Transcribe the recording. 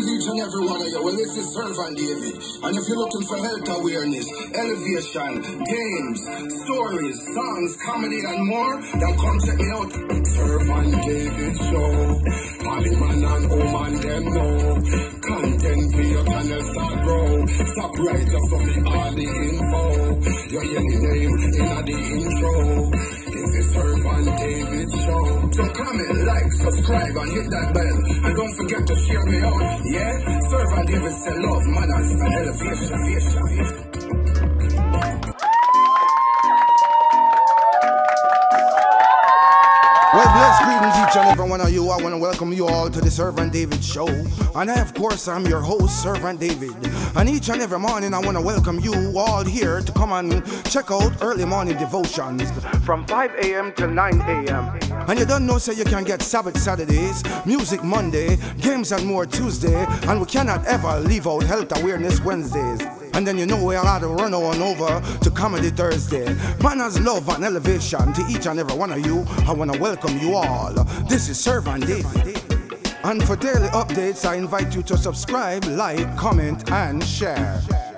Greetings each and every one of you. Well, this is Servant David. And if you're looking for health awareness, elevation, games, stories, songs, comedy, and more, then come check me out. Servant David Show. Party man and woman, them know. Content for your channel start grow. Stop right up for me all the info. Your yelly name in the intro. Is Servant David Show. So comment, like, subscribe, and hit that bell. And don't forget to share me out. Yeah? Servant David said love, manners, and elevation. elevation. Well, blessed greetings each and every one of you. I want to welcome you all to the Servant David Show. And I, of course, I'm your host, Servant David. And each and every morning, I want to welcome you all here to come and check out early morning devotions from 5 a.m. till 9 a.m. And you don't know, so you can get Sabbath Saturdays, Music Monday, Games and More Tuesday, and we cannot ever leave out Health Awareness Wednesdays. And then you know we are to run on over to Comedy Thursday. Manners, love, and elevation to each and every one of you. I want to welcome you all. This is Servant David. And for daily updates, I invite you to subscribe, like, comment, and share.